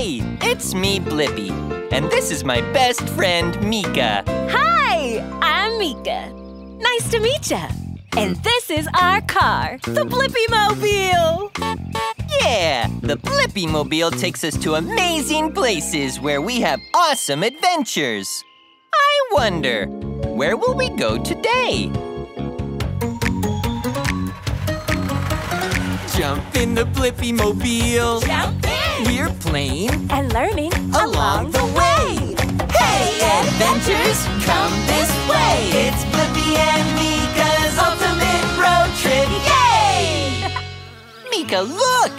Hey, it's me, Blippi. And this is my best friend, Meekah. Hi, I'm Meekah. Nice to meet ya. And this is our car, the Blippi Mobile. Yeah, the Blippi Mobile takes us to amazing places where we have awesome adventures. I wonder, where will we go today? Jump in the Blippi Mobile. Jump in. We're playing And learning along the way. Hey, adventures, come this way. It's Blippi and Meekah's ultimate road trip. Yay! Meekah, look!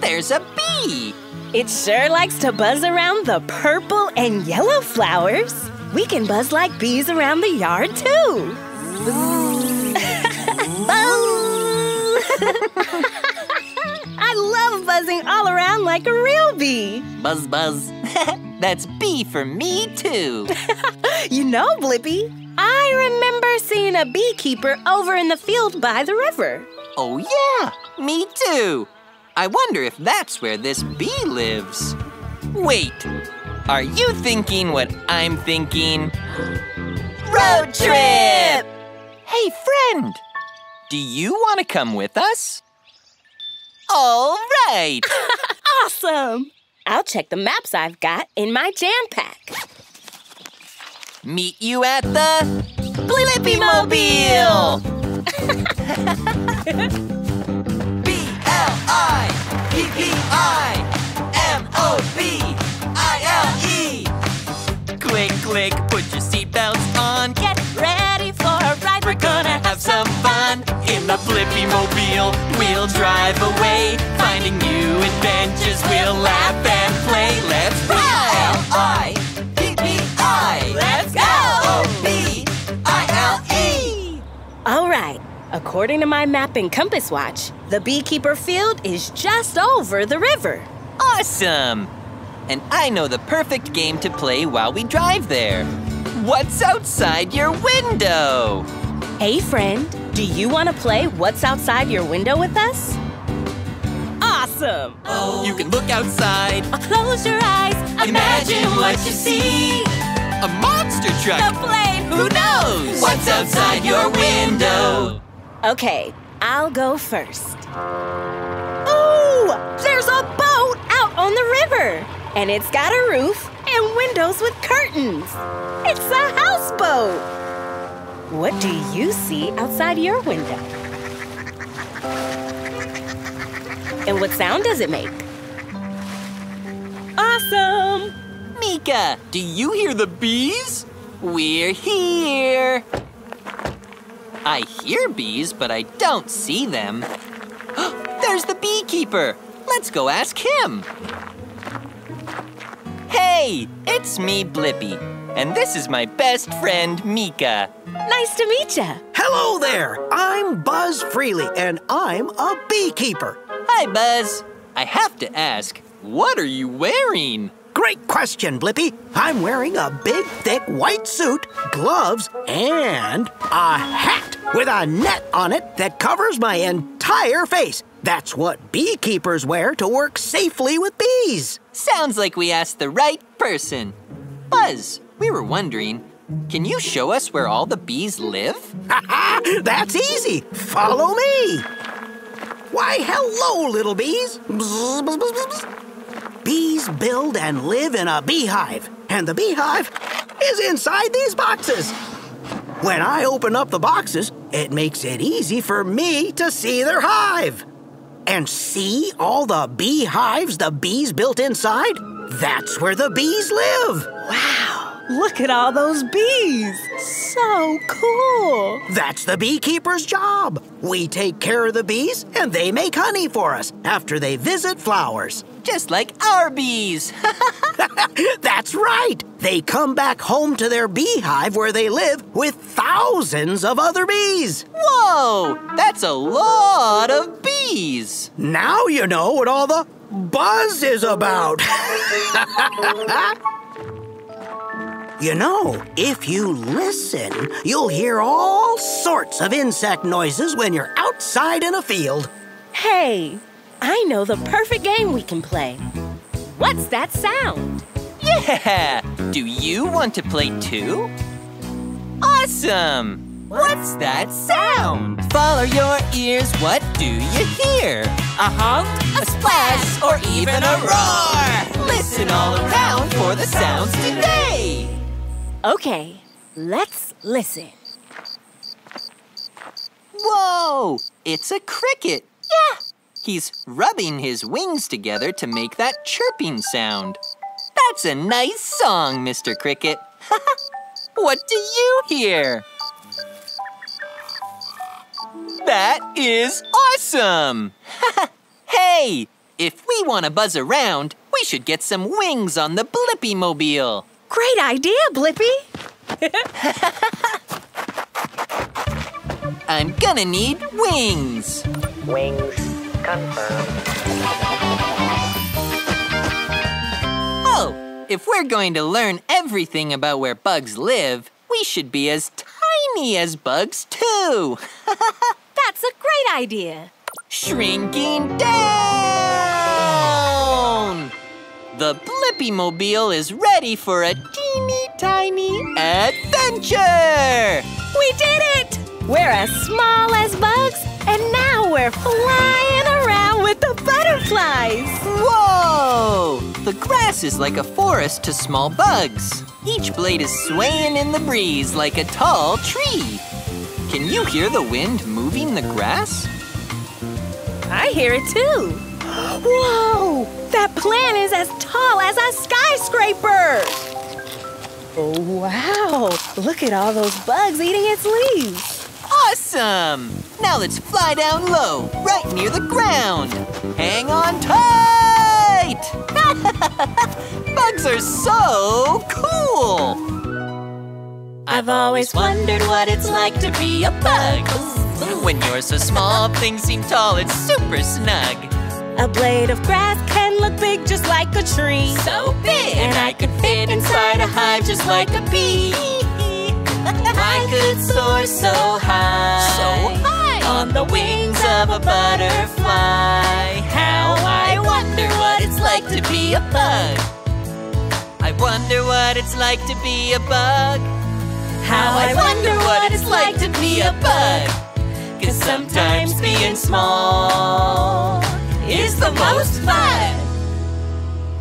There's a bee. It sure likes to buzz around the purple and yellow flowers. We can buzz like bees around the yard, too. I like a real bee. Buzz, buzz. That's bee for me, too. You know, Blippi, I remember seeing a beekeeper over in the field by the river. oh, yeah, me too. I wonder if that's where this bee lives. Wait, are you thinking what I'm thinking? Road trip! Hey, friend, do you want to come with us? All right! Awesome! I'll check the maps I've got in my jam pack. Meet you at the Blippi Mobile! B L I P P I M O B I L E. Click, click, put your seatbelts on. Get ready for a ride. We're gonna have some fun the Blippi Mobile. We'll drive away, finding new adventures. We'll laugh and play. Let's ride! L-I-P-P-I. Let's go! O-B-I-L-E. All right. According to my map and compass watch, the beekeeper field is just over the river. Awesome! And I know the perfect game to play while we drive there. What's outside your window? Hey, friend, do you want to play What's Outside Your Window with us? Awesome! Oh. You can look outside, Close your eyes, imagine what you see. A monster truck! The plane, Who knows? What's outside your window? Okay, I'll go first. Ooh, there's a boat out on the river, and it's got a roof and windows with curtains. It's a houseboat. What do you see outside your window? And what sound does it make? Awesome! Meekah, do you hear the bees? We're here. I hear bees, but I don't see them. There's the beekeeper. Let's go ask him. Hey, it's me, Blippi. And this is my best friend, Meekah. Nice to meet ya. Hello there. I'm Buzz Freely, and I'm a beekeeper. Hi, Buzz. I have to ask, what are you wearing? Great question, Blippi. I'm wearing a big, thick white suit, gloves, and a hat with a net on it that covers my entire face. That's what beekeepers wear to work safely with bees. Sounds like we asked the right person. Buzz, we were wondering, can you show us where all the bees live? That's easy. Follow me. Why, hello, little bees. Bzz, bzz, bzz, bzz, bzz. Bees build and live in a beehive, and the beehive is inside these boxes. When I open up the boxes, it makes it easy for me to see their hive. And see all the beehives the bees built inside? That's where the bees live. Wow, look at all those bees. So cool. That's the beekeeper's job. We take care of the bees, and they make honey for us after they visit flowers. Just like our bees. That's right. They come back home to their beehive where they live with thousands of other bees. Whoa, that's a lot of bees. Now you know what all the buzz is about. you know, if you listen, you'll hear all sorts of insect noises when you're outside in a field. Hey, I know the perfect game we can play. What's that sound? Yeah! Do you want to play too? Awesome! What's that sound? Follow your ears, what do you hear? A honk, a splash, or even a roar! Listen all around for the sounds today! Okay, let's listen. Whoa! It's a cricket! Yeah! He's rubbing his wings together to make that chirping sound. That's a nice song, Mr. Cricket. what do you hear? That is awesome! hey, if we want to buzz around, we should get some wings on the Blippi Mobile. Great idea, Blippi. I'm gonna need wings. Wings confirmed. Oh, if we're going to learn everything about where bugs live, we should be as tiny as bugs too. That's a great idea. Shrinking down! The Blippi Mobile is ready for a teeny tiny adventure! We did it! We're as small as bugs, and now we're flying around with the butterflies. Whoa! The grass is like a forest to small bugs. Each blade is swaying in the breeze like a tall tree. Can you hear the wind moving the grass? I hear it too. Whoa! That plant is as tall as a skyscraper! Oh, wow! Look at all those bugs eating its leaves. Awesome! Now let's fly down low, right near the ground. Hang on tight! Bugs are so cool! I've always wondered what it's like to be a bug. When you're so small, things seem tall, it's super snug. A blade of grass can look big just like a tree. So big, and I could fit inside a hive just like a bee. I could soar so high, so high on the wings of a butterfly. How I wonder what it's like to be a bug. I wonder what it's like to be a bug. How I wonder what it's like to be a bug. Cause sometimes being small is the most fun.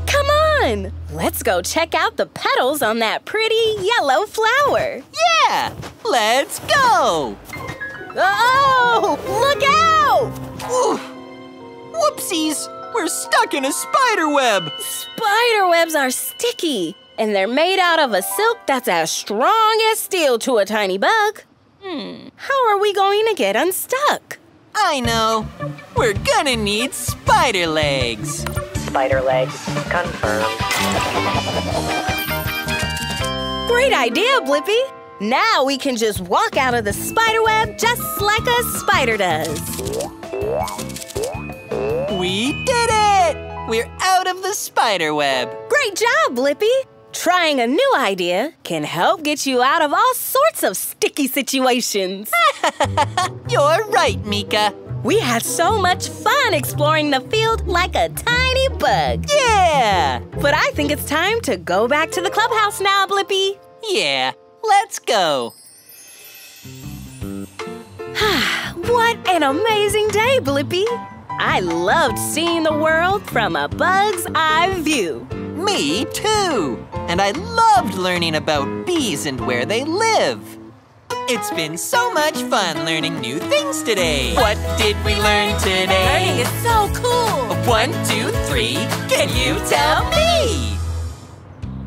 Come on! Let's go check out the petals on that pretty yellow flower. Yeah, let's go. Oh, look out! Ooh. Whoopsies! We're stuck in a spider web! Spider webs are sticky, and they're made out of a silk that's as strong as steel to a tiny bug. Hmm, how are we going to get unstuck? I know. We're gonna need spider legs. Spider legs confirmed. Great idea, Blippi! Now we can just walk out of the spider web just like a spider does. We did it! We're out of the spider web. Great job, Blippi! Trying a new idea can help get you out of all sorts of sticky situations. You're right, Meekah. We had so much fun exploring the field like a tiny bug. Yeah! But I think it's time to go back to the clubhouse now, Blippi. Yeah, let's go. What an amazing day, Blippi! I loved seeing the world from a bug's eye view. Me too! And I loved learning about bees and where they live. It's been so much fun learning new things today. What did we learn today? Learning is so cool. One, two, three, can you tell me?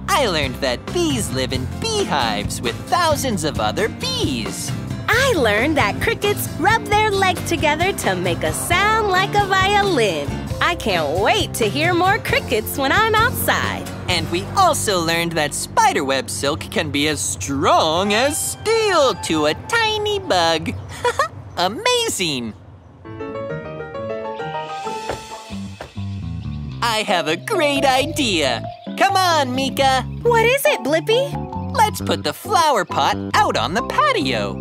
I learned that bees live in beehives with thousands of other bees. I learned that crickets rub their legs together to make a sound like a violin. I can't wait to hear more crickets when I'm outside. And we also learned that spiderweb silk can be as strong as steel to a tiny bug. Amazing! I have a great idea. Come on, Meekah. What is it, Blippi? Let's put the flower pot out on the patio.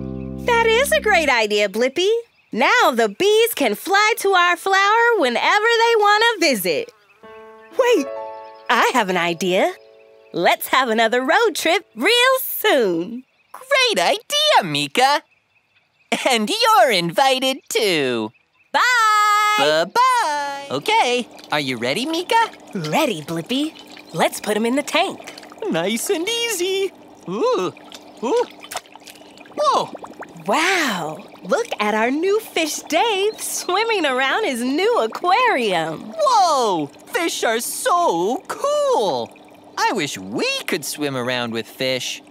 That is a great idea, Blippi. Now the bees can fly to our flower whenever they want to visit. Wait, I have an idea. Let's have another road trip real soon. Great idea, Meekah. And you're invited too. Bye! Bye-bye. Okay, are you ready, Meekah? Ready, Blippi. Let's put him in the tank. Nice and easy. Ooh, ooh. Whoa, Wow! Look at our new fish Dave swimming around his new aquarium. whoa! Fish are so cool. I wish we could swim around with fish.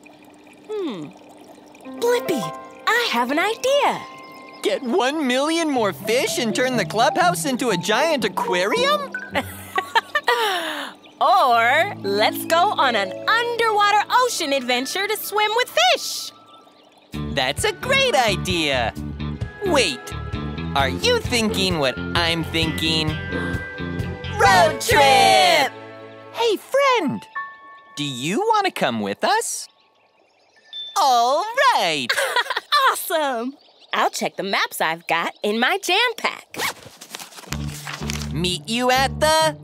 Hmm. Blippi, I have an idea. Get one million more fish and turn the clubhouse into a giant aquarium? Or let's go on an underwater ocean adventure to swim with fish. That's a great idea. Wait, are you thinking what I'm thinking? Road trip! Hey, friend, do you want to come with us? All right. Awesome! I'll check the maps I've got in my jam pack. Meet you at the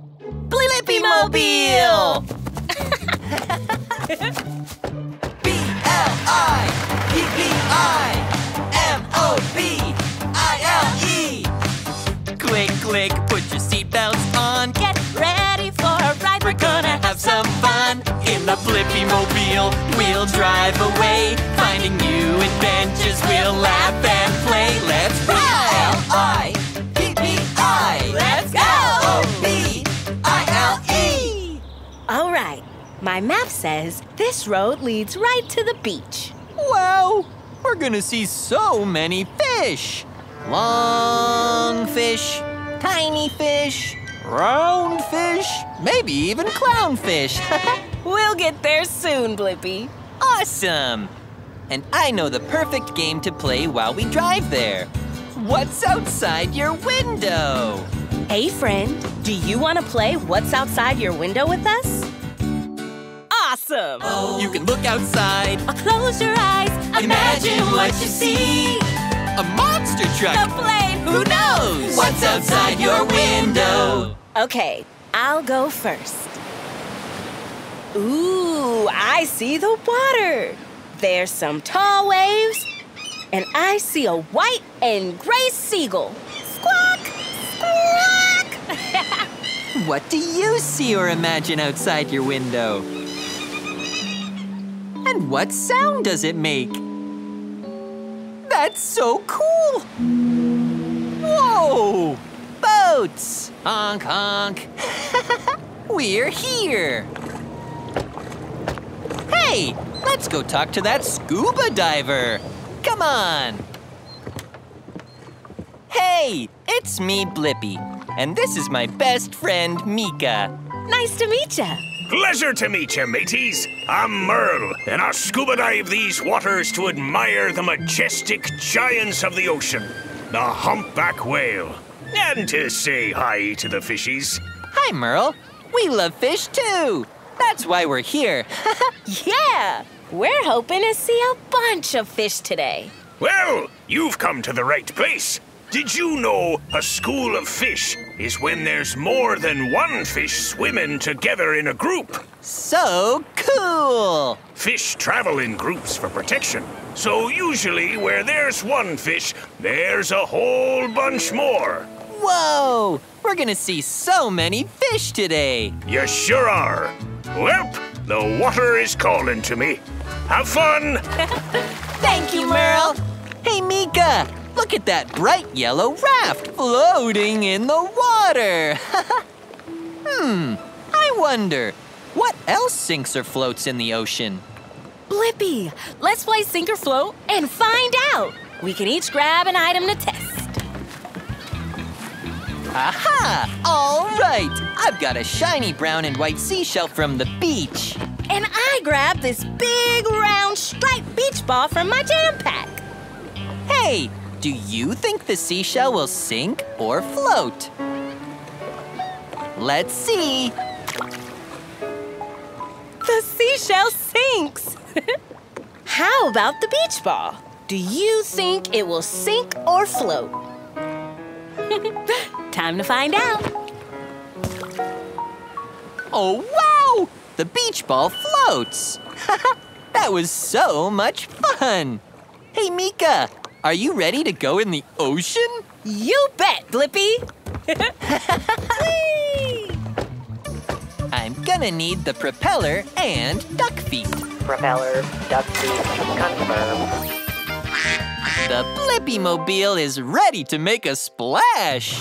Blippi Mobile. B L I P P I M O B I L E. Click, click, put your seatbelts on. Get ready for a ride. We're gonna have some fun in the Blippi Mobile. We'll drive away, finding new adventures. We'll laugh and play. Let's ride! L-I-P-P-I. Let's go! O-B-I-L-E. All right, my map says this road leads right to the beach. Wow, we're gonna see so many fish. Long fish, tiny fish, round fish, maybe even clownfish. We'll get there soon, Blippi. Awesome! And I know the perfect game to play while we drive there. What's outside your window? Hey, friend, do you want to play What's Outside Your Window with us? Awesome! You can look outside, Or Close your eyes, imagine what you see. A monster truck. A plane, who knows? What's outside your window? Okay, I'll go first. Ooh, I see the water. There's some tall waves, and I see a white and gray seagull. Squawk! Squawk! What do you see or imagine outside your window? And what sound does it make? That's so cool! Whoa! Boats! Honk honk! We're here! Hey! Let's go talk to that scuba diver! Come on! Hey! It's me, Blippi, and this is my best friend, Meekah. nice to meet ya. Pleasure to meet you, mateys. I'm Merle, and I scuba dive these waters to admire the majestic giants of the ocean, the humpback whale, and to say hi to the fishies. Hi, Merle. We love fish too. That's why we're here. Yeah, we're hoping to see a bunch of fish today. Well, you've come to the right place. Did you know a school of fish is when there's more than one fish swimming together in a group? so cool. Fish travel in groups for protection. So usually where there's one fish, there's a whole bunch more. Whoa! We're gonna see so many fish today. You sure are. Well, the water is calling to me. Have fun! Thank you, Merle. Hey, Meekah! Look at that bright yellow raft floating in the water. hmm, I wonder, what else sinks or floats in the ocean? Blippi, let's play Sink or Float and find out. We can each grab an item to test. Aha! All right! I've got a shiny brown and white seashell from the beach. And I grabbed this big round striped beach ball from my jam pack. Hey, do you think the seashell will sink or float? Let's see. The seashell sinks. How about the beach ball? Do you think it will sink or float? Time to find out. Oh, wow! the beach ball floats. that was so much fun. Hey, Meekah, are you ready to go in the ocean? You bet, Blippi! I'm gonna need the propeller and duck feet. Propeller, duck feet, confirmed. The Blippi Mobile is ready to make a splash.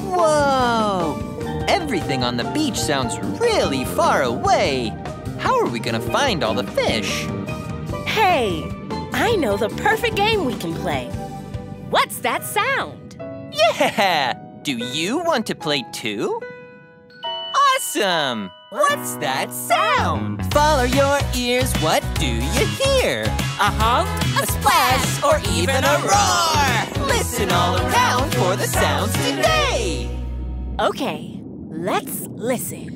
Whoa! Everything on the beach sounds really far away. How are we gonna find all the fish? Hey, I know the perfect game we can play. What's that sound? Yeah! Do you want to play too? Awesome! What's that sound? Follow your ears, what do you hear? A honk, a splash, or even a roar! Listen all around for the sounds today! Okay, let's listen.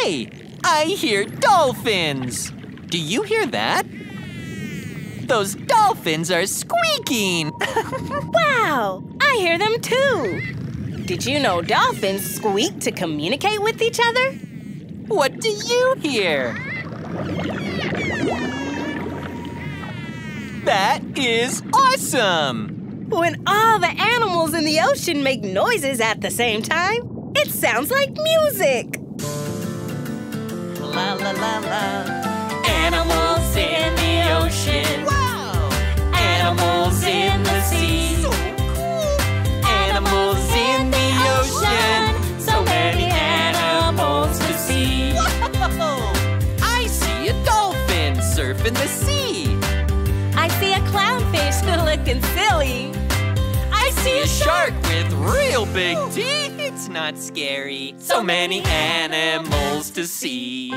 Hey, I hear dolphins! Do you hear that? Those dolphins are squeaking! Wow, I hear them too. Did you know dolphins squeak to communicate with each other? what do you hear? That is awesome! When all the animals in the ocean make noises at the same time, it sounds like music. La la la la. Animals in the ocean. Wow! Animals in the sea. So cool! Animals in the ocean. So many animals to see. Whoa! I see a dolphin surfing the sea. I see a clownfish looking silly. I see a shark with real big teeth. Not scary. So many animals to see.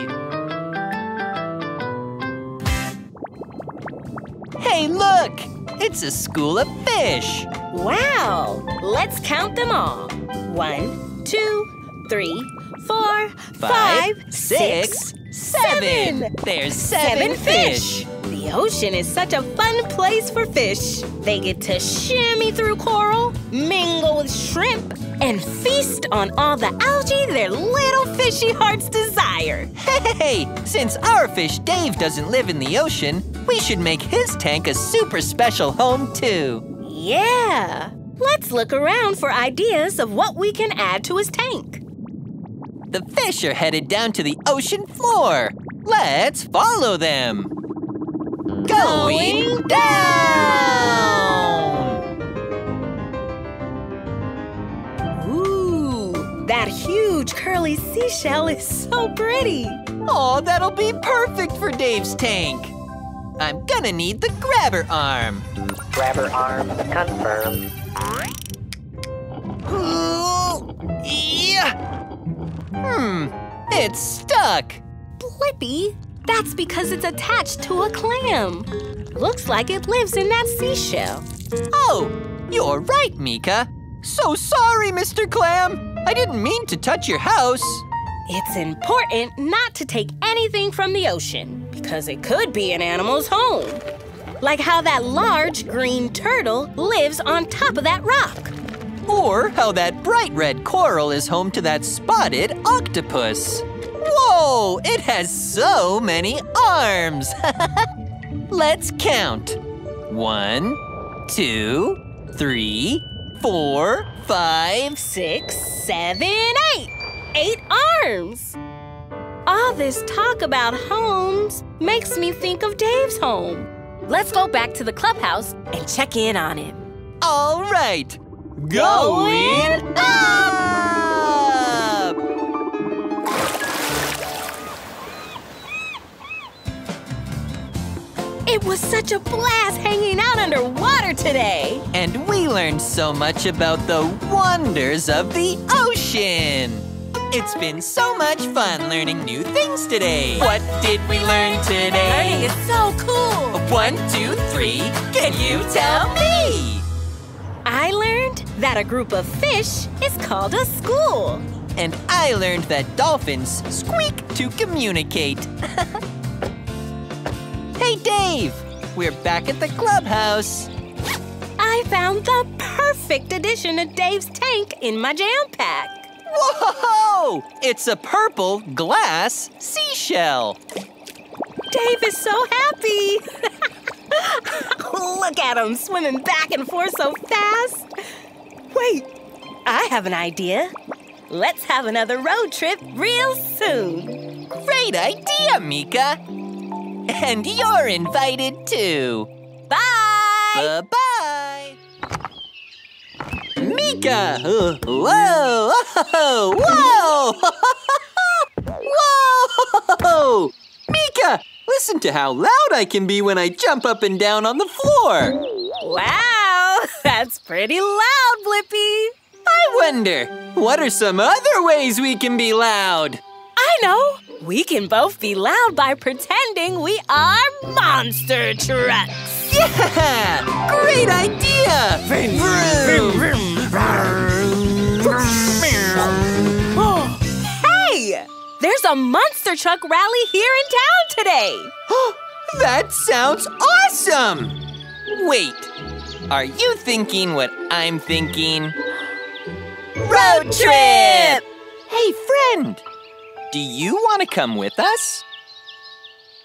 Hey, look! It's a school of fish. Wow, let's count them all. One, two, three, four, five, six, seven. There's seven, fish. The ocean is such a fun place for fish. They get to shimmy through coral, mingle with shrimp, and feast on all the algae their little fishy hearts desire. Hey, since our fish Dave doesn't live in the ocean, we should make his tank a super special home too. Yeah. Let's look around for ideas of what we can add to his tank. The fish are headed down to the ocean floor. Let's follow them. Going down! Ooh, that huge curly seashell is so pretty. Oh, that'll be perfect for Dave's tank. I'm gonna need the grabber arm. Grabber arm, confirmed. Ooh, yeah. Hmm, it's stuck. Blippi, that's because it's attached to a clam. Looks like it lives in that seashell. Oh, you're right, Meekah. So sorry, Mr. Clam. I didn't mean to touch your house. It's important not to take anything from the ocean because it could be an animal's home. Like how that large green turtle lives on top of that rock. Or how that bright red coral is home to that spotted octopus. Whoa, it has so many arms. Let's count. One, two, three, four, five. Six, seven, eight. Eight arms. All this talk about homes makes me think of Dave's home. Let's go back to the clubhouse and check in on him. All right. Going up! It was such a blast hanging out underwater today. And we learned so much about the wonders of the ocean. It's been so much fun learning new things today. What did we learn today? Learning is so cool. One, two, three. Can you tell me? I learned that a group of fish is called a school. And I learned that dolphins squeak to communicate. hey, Dave! We're back at the clubhouse. I found the perfect addition to Dave's tank in my jam pack. Whoa! It's a purple glass seashell. Dave is so happy. Look at him swimming back and forth so fast. Wait, I have an idea. Let's have another road trip real soon. Great idea, Meekah. And you're invited too. Bye! Bye bye. Meekah! Uh, whoa! Whoa! Whoa! Whoa! Meekah! Listen to how loud I can be when I jump up and down on the floor. Wow, that's pretty loud, Blippi. I wonder, what are some other ways we can be loud? I know. We can both be loud by pretending we are monster trucks. Yeah! Great idea! Vroom. Hey! There's a monster truck rally here in town today. that sounds awesome! Wait, are you thinking what I'm thinking? Road trip! Hey, friend! Do you want to come with us?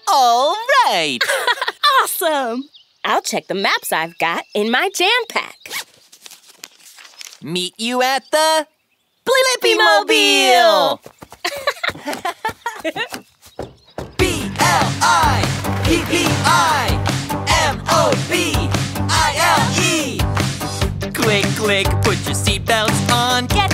All right! Awesome! I'll check the maps I've got in my jam pack. Meet you at the Blippi Mobile! B L I P P I M O B I L E. Click, click, put your seatbelts on. Get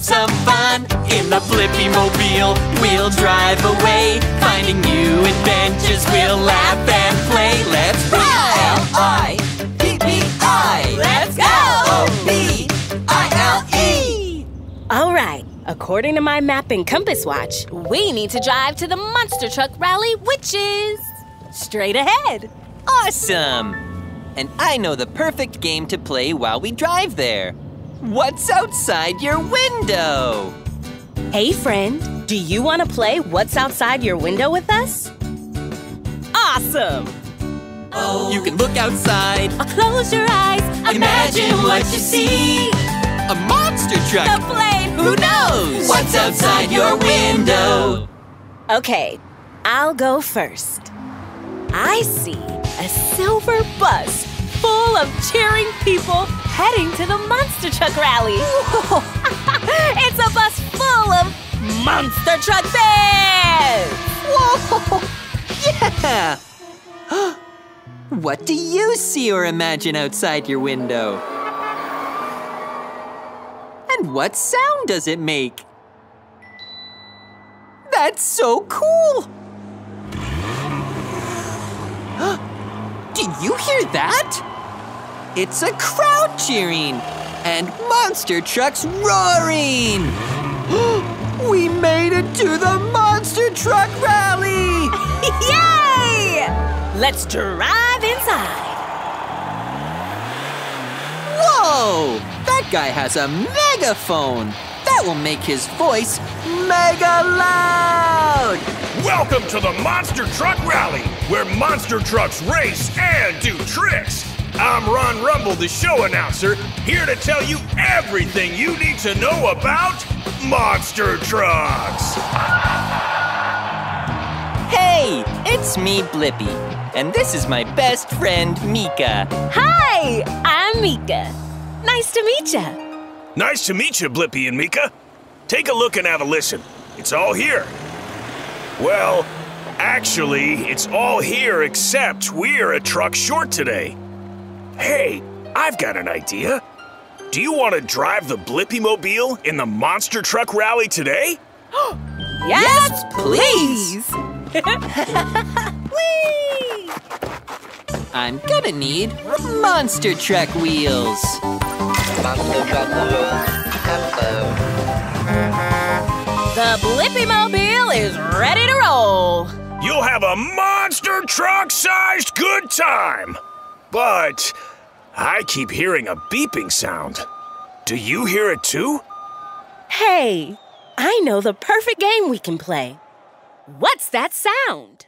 have some fun in the Blippi Mobile. We'll drive away, finding new adventures. We'll laugh and play. Let's ride! L-I, P-P-I. Let's go! O-B, I-L-E. All right, according to my map and compass watch, we need to drive to the monster truck rally, which is straight ahead. Awesome! And I know the perfect game to play while we drive there. What's outside your window? Hey, friend, do you want to play What's Outside Your Window with us? Awesome! Oh. You can look outside, Close your eyes, imagine what you see. A monster truck! The plane, Who knows? What's outside your window? Okay, I'll go first. I see a silver bus full of cheering people heading to the monster truck rally. it's a bus full of monster truck fans. Whoa! Yeah! what do you see or imagine outside your window? And what sound does it make? That's so cool! Did you hear that? It's a crowd cheering and monster trucks roaring! we made it to the monster truck rally! Yay! Let's drive inside. Whoa! That guy has a megaphone! That will make his voice mega loud! Welcome to the Monster Truck Rally, where monster trucks race and do tricks. I'm Ron Rumble, the show announcer, here to tell you everything you need to know about monster trucks. Hey, it's me, Blippi, and this is my best friend, Meekah. Hi, I'm Meekah. Nice to meet you. Nice to meet you, Blippi and Meekah. Take a look and have a listen. It's all here. Well, actually, it's all here except we're a truck short today. Hey, I've got an idea. Do you want to drive the Blippi Mobile in the Monster Truck Rally today? Yes, please. Whee! I'm gonna need monster truck wheels. Monster truck wheels confirmed. Uh-huh. The Blippi Mobile is ready to roll. You'll have a monster truck sized good time. But I keep hearing a beeping sound. Do you hear it too? Hey, I know the perfect game we can play. What's that sound?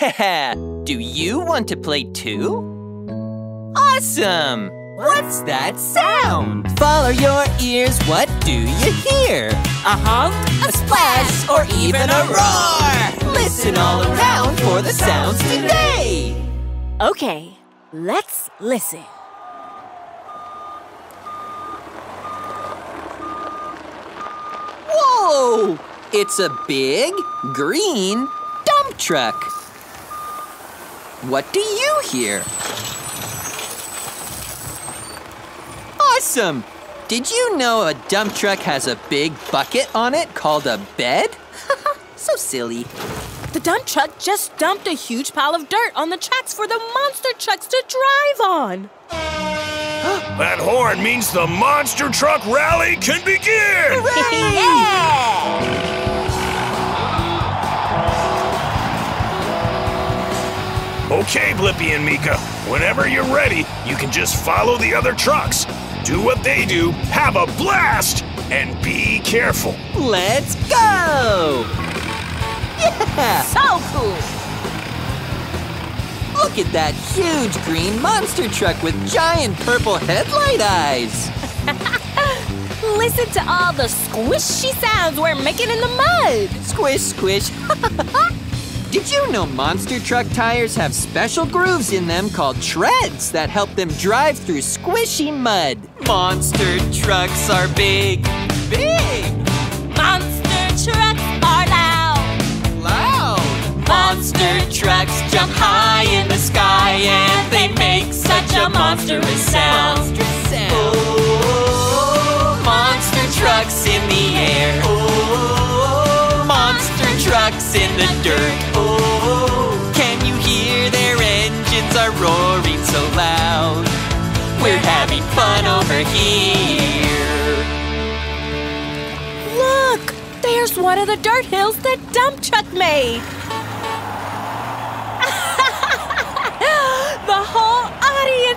Yeah! Do you want to play too? Awesome! What's that sound? Follow your ears, what do you hear? A honk, a splash, or even a roar! Listen all around for the sounds today! Okay, let's listen. Whoa! It's a big, green dump truck. What do you hear? Awesome! Did you know a dump truck has a big bucket on it called a bed? so silly. The dump truck just dumped a huge pile of dirt on the tracks for the monster trucks to drive on. That horn means the monster truck rally can begin! yeah! Okay, Blippi and Meekah, whenever you're ready, you can just follow the other trucks. Do what they do, have a blast, and be careful. Let's go! Yeah! So cool! Look at that huge green monster truck with giant purple headlight eyes! Listen to all the squishy sounds we're making in the mud. Squish, squish. Did you know monster truck tires have special grooves in them called treads that help them drive through squishy mud? Monster trucks are big, big, Monster trucks jump high in the sky and they make such a monstrous sound. Oh, monster trucks in the air. Oh, monster trucks in the dirt. Oh, can you hear their engines are roaring so loud? We're having fun over here. Look, there's one of the dirt hills that dump truck made. the whole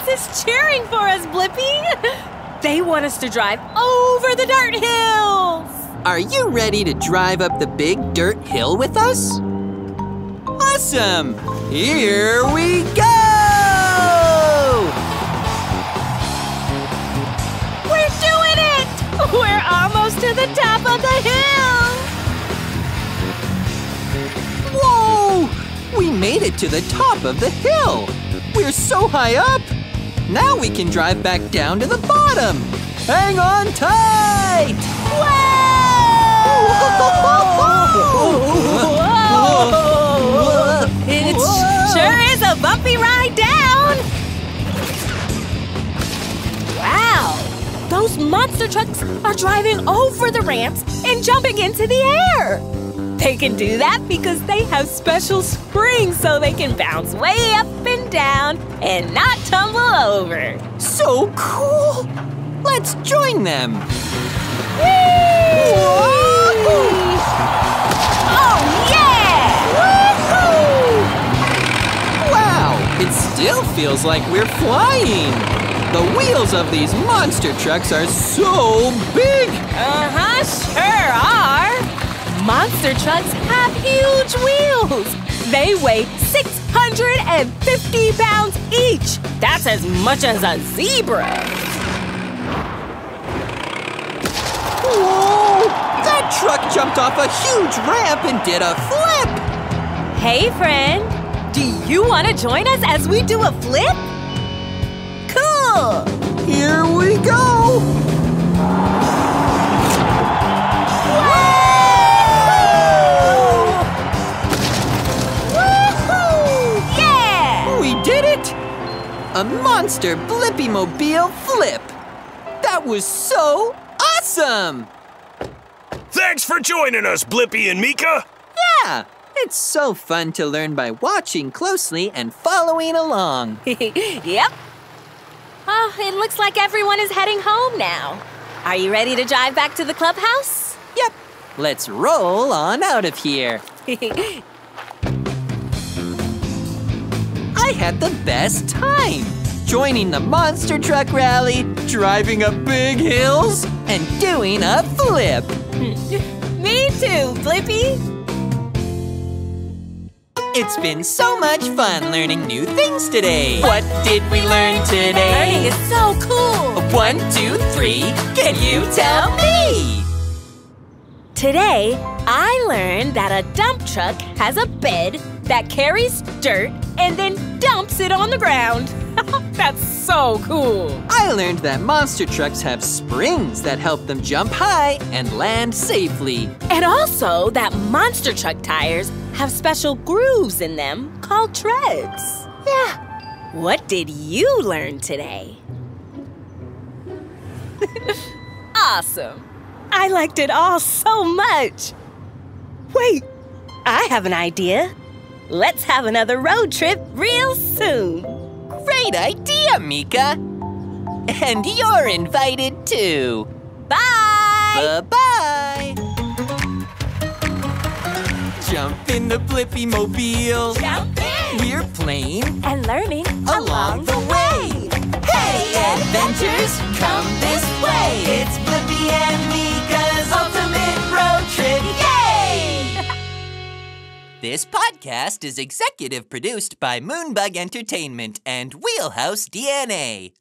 audience is cheering for us, Blippi. They want us to drive over the dirt hills. Are you ready to drive up the big dirt hill with us? Awesome! Here we go! We're doing it! We're almost to the top of the hill. Whoa! We made it to the top of the hill! We're so high up! Now we can drive back down to the bottom! Hang on tight! It sure is a bumpy ride down. Wow! Those monster trucks are driving over the ramps and jumping into the air. They can do that because they have special springs so they can bounce way up down and not tumble over. So cool! Let's join them! Oh, yeah! Wow! It still feels like we're flying! The wheels of these monster trucks are so big! Uh-huh, sure are. Monster trucks have huge wheels. They weigh 650 pounds each. That's as much as a zebra. Whoa! That truck jumped off a huge ramp and did a flip! Hey, friend. Do you want to join us as we do a flip? Cool. Here we go! A monster Blippi Mobile flip! That was so awesome! Thanks for joining us, Blippi and Meekah! Yeah! It's so fun to learn by watching closely and following along. yep. Oh, it looks like everyone is heading home now. Are you ready to drive back to the clubhouse? Yep, let's roll on out of here. I had the best time joining the monster truck rally, driving up big hills, and doing a flip. Me too, Flippy. It's been so much fun learning new things today. What did we learn today? Learning is so cool. One, two, three. Can you tell me? Today, I learned that a dump truck has a bed that carries dirt and then dumps it on the ground. That's so cool. I learned that monster trucks have springs that help them jump high and land safely. And also that monster truck tires have special grooves in them called treads. Yeah. What did you learn today? awesome. I liked it all so much. Wait, I have an idea. Let's have another road trip real soon. Great idea, Meekah. And you're invited too. Bye! Bye-bye. Jump in the Blippi Mobile. Jump in! We're playing And learning along the way. Hey, adventures, come this way. It's Blippi and Meekah's this podcast is executive produced by Moonbug Entertainment and Wheelhouse DNA.